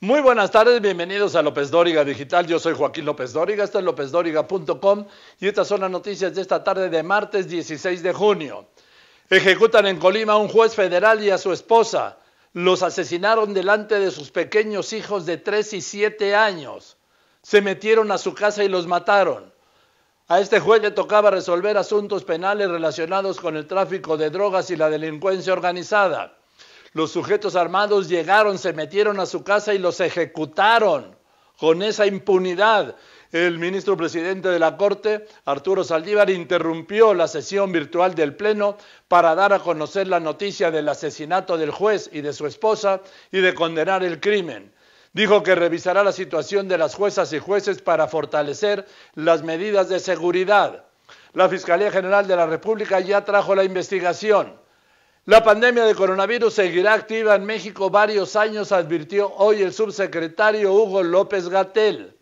Muy buenas tardes, bienvenidos a López Dóriga Digital. Yo soy Joaquín López Dóriga, esto es lópezdóriga.com y estas son las noticias de esta tarde de martes 16 de junio. Ejecutan en Colima a un juez federal y a su esposa. Los asesinaron delante de sus pequeños hijos de 3 y 7 años. Se metieron a su casa y los mataron. A este juez le tocaba resolver asuntos penales relacionados con el tráfico de drogas y la delincuencia organizada. Los sujetos armados llegaron, se metieron a su casa y los ejecutaron con esa impunidad. El ministro presidente de la Corte, Arturo Saldívar, interrumpió la sesión virtual del Pleno para dar a conocer la noticia del asesinato del juez y de su esposa y de condenar el crimen. Dijo que revisará la situación de las juezas y jueces para fortalecer las medidas de seguridad. La Fiscalía General de la República ya trajo la investigación. La pandemia de coronavirus seguirá activa en México varios años, advirtió hoy el subsecretario Hugo López Gatel.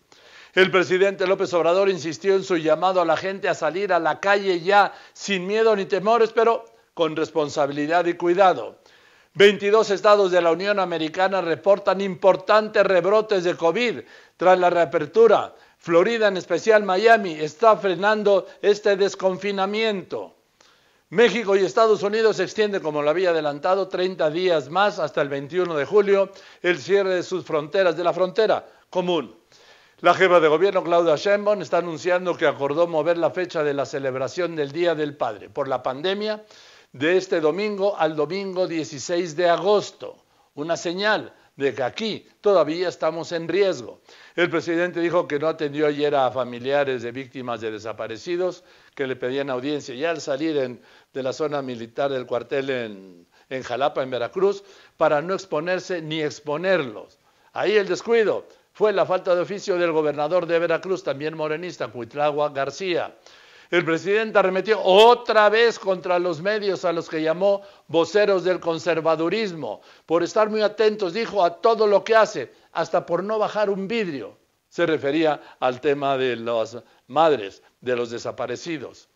El presidente López Obrador insistió en su llamado a la gente a salir a la calle ya sin miedo ni temores, pero con responsabilidad y cuidado. 22 estados de la Unión Americana reportan importantes rebrotes de COVID tras la reapertura. Florida, en especial Miami, está frenando este desconfinamiento. México y Estados Unidos extienden, como lo había adelantado, 30 días más hasta el 21 de julio el cierre de sus fronteras, de la frontera común. La jefa de gobierno, Claudia Sheinbaum, está anunciando que acordó mover la fecha de la celebración del Día del Padre por la pandemia de este domingo al domingo 16 de agosto. Una señal de que aquí todavía estamos en riesgo. El presidente dijo que no atendió ayer a familiares de víctimas de desaparecidos que le pedían audiencia. Y al salir de la zona militar del cuartel en, en Jalapa, en Veracruz, para no exponerse ni exponerlos. Ahí el descuido fue la falta de oficio del gobernador de Veracruz, también morenista, Cuitlagua García. El presidente arremetió otra vez contra los medios a los que llamó voceros del conservadurismo, por estar muy atentos, dijo, a todo lo que hace, hasta por no bajar un vidrio. Se refería al tema de las madres de los desaparecidos.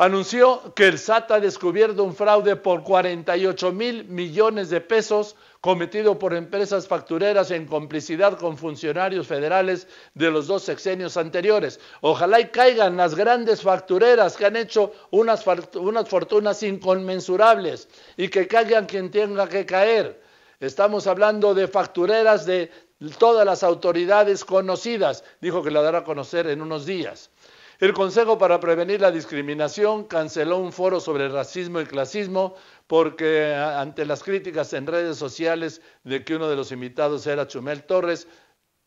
Anunció que el SAT ha descubierto un fraude por 48 mil millones de pesos cometido por empresas factureras en complicidad con funcionarios federales de los dos sexenios anteriores. Ojalá y caigan las grandes factureras que han hecho unas, unas fortunas inconmensurables y que caigan quien tenga que caer. Estamos hablando de factureras de todas las autoridades conocidas. Dijo que la dará a conocer en unos días. El Consejo para Prevenir la Discriminación canceló un foro sobre racismo y clasismo porque ante las críticas en redes sociales de que uno de los invitados era Chumel Torres,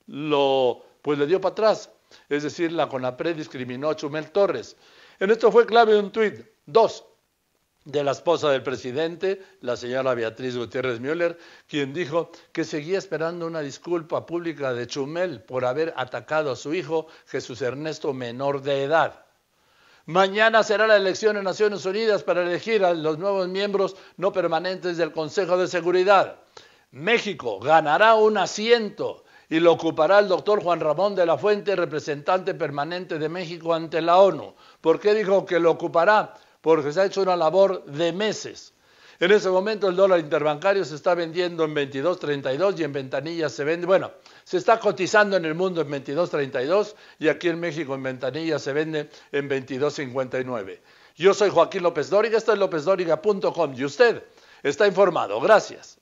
lo, pues le dio para atrás. Es decir, la CONAPRE discriminó a Chumel Torres. En esto fue clave un tuit. Dos, de la esposa del presidente, la señora Beatriz Gutiérrez Müller, quien dijo que seguía esperando una disculpa pública de Chumel por haber atacado a su hijo Jesús Ernesto menor de edad. Mañana será la elección en Naciones Unidas para elegir a los nuevos miembros no permanentes del Consejo de Seguridad. México ganará un asiento y lo ocupará el doctor Juan Ramón de la Fuente, representante permanente de México ante la ONU. ¿Por qué dijo que lo ocupará? Porque se ha hecho una labor de meses. En ese momento el dólar interbancario se está vendiendo en 22.32 y en ventanillas se vende, bueno, se está cotizando en el mundo en 22.32 y aquí en México en ventanillas se vende en 22.59. Yo soy Joaquín López Dóriga, esto es lópezdóriga.com y usted está informado. Gracias.